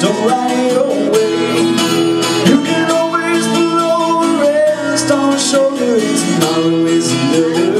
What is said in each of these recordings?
don't light away. You can always shoulder tomorrow is another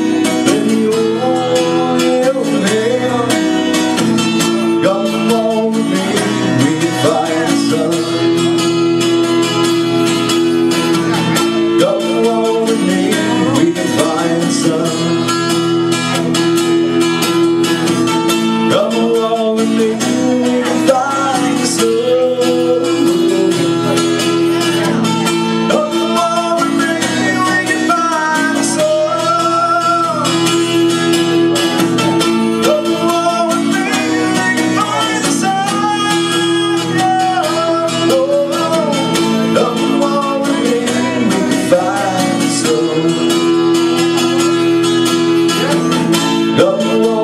Come along